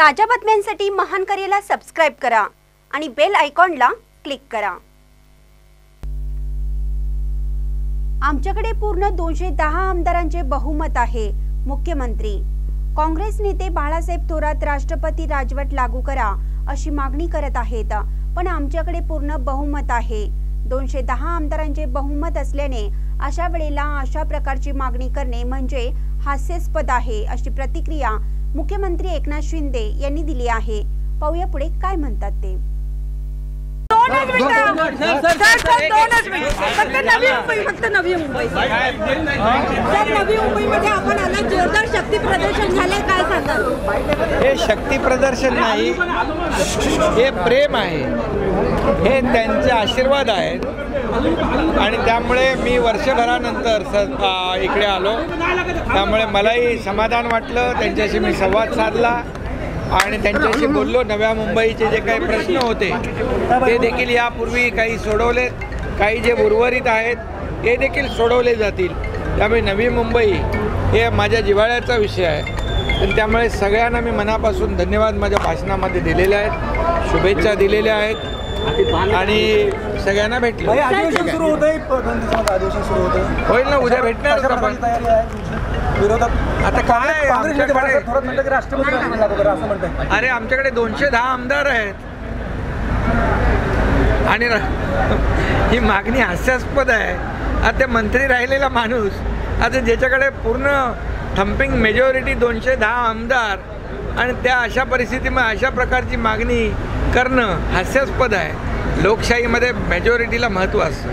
ताज्या बातम्यांसाठी महान करेला सबस्क्राईब करा आणि बेल आयकॉनला क्लिक करा. आमच्याकडे पूर्ण दोनशे दहा आमदारांचे बहुमत आहे मुख्यमंत्री. काँग्रेस नेते बाळासाहेब थोरात राष्ट्रपती राजवट लागू करा अशी मागणी करत आहेत पण आमच्याकडे पूर्ण बहुमत आहे. दोनशे दहा आमदारांचे बहुमत असल्याने अशा वेळेला अशा प्रकारची मागणी करणे म्हणजे हास्यास्पद आहे अशी प्रतिक्रिया मुख्यमंत्री एकनाथ शिंदे यांनी दिली आहे पाहूया पुढे काय म्हणतात ते दोनच मिनिटं सर सर दोनच मिनिट फक्त नवी मुंबई फक्त नवी मुंबई सर नवी मुंबईमध्ये आपण आला जोरदार शक्ती प्रदर्शन झालंय काय सांगाल हे शक्ती प्रदर्शन नाही हे प्रेम आहे. हे त्यांचे आशीर्वाद आहेत. आणि त्यामुळे मी वर्षभरानंतर स इकडे आलो. त्यामुळे मलाही समाधान वाटलं. त्यांच्याशी मी संवाद साधला. आणि त्यांच्याशी बोललो. नव्या मुंबईचे जे काही प्रश्न होते ते देखील यापूर्वी काही सोडवलेत. काही जे उर्वरित आहेत ते देखील सोडवले जातील. त्यामुळे नवी मुंबई हे माझ्या जिव्हाळ्याचा विषय आहे. आणि त्यामुळे सगळ्यांना मी मनापासून धन्यवाद माझ्या भाषणामध्ये दिलेले आहेत शुभेच्छा दिलेल्या आहेत. आणि सगळ्यांना भेटलं. अधिवेशन सुरू होतं होईल ना उद्या भेटणार आपण. आता काय आमच्याकडे- राष्ट्रपती अरे आमच्याकडे दोनशे दहा आमदार आहेत. आणि ही मागणी हास्यास्पद आहे. आता मंत्री राहिलेला माणूस आता ज्याच्याकडे पूर्ण थम्पिंग मेजॉरिटी दोनशे दहा आमदार. आणि त्या अशा परिस्थितीमध्ये अशा प्रकारची मागणी करणं हास्यास्पद आहे. लोकशाहीमध्ये मेजॉरिटीला महत्त्व असतं.